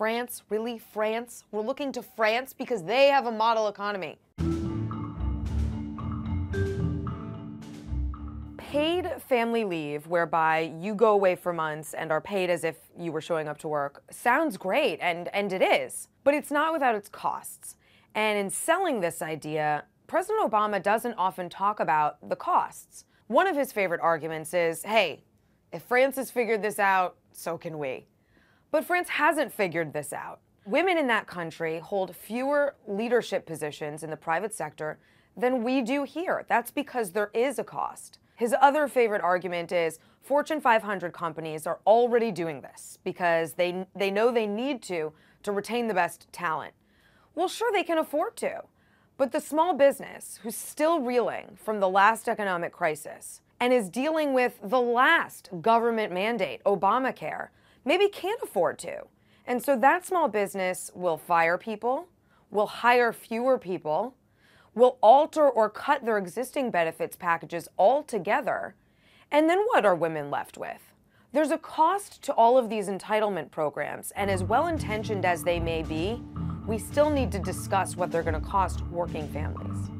France? Really? France? We're looking to France because they have a model economy. Paid family leave, whereby you go away for months and are paid as if you were showing up to work, sounds great, and, and it is. But it's not without its costs. And in selling this idea, President Obama doesn't often talk about the costs. One of his favorite arguments is hey, if France has figured this out, so can we. But France hasn't figured this out. Women in that country hold fewer leadership positions in the private sector than we do here. That's because there is a cost. His other favorite argument is Fortune 500 companies are already doing this because they, they know they need to to retain the best talent. Well, sure, they can afford to. But the small business who's still reeling from the last economic crisis and is dealing with the last government mandate, Obamacare, maybe can't afford to. And so that small business will fire people, will hire fewer people, will alter or cut their existing benefits packages altogether. And then what are women left with? There's a cost to all of these entitlement programs, and as well intentioned as they may be, we still need to discuss what they're going to cost working families.